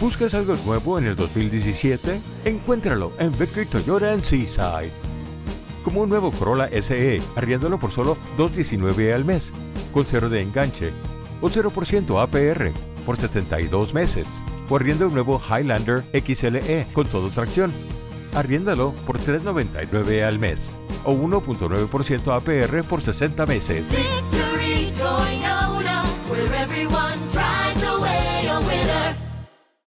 ¿Buscas algo nuevo en el 2017? Encuéntralo en Victory Toyota en Seaside. Como un nuevo Corolla SE, arriéndolo por solo $219 al mes, con cero de enganche, o 0% APR por 72 meses. O arriendo un nuevo Highlander XLE con todo tracción. Arriéndalo por $399 al mes, o 1.9% APR por 60 meses. Victory Toyota, where everyone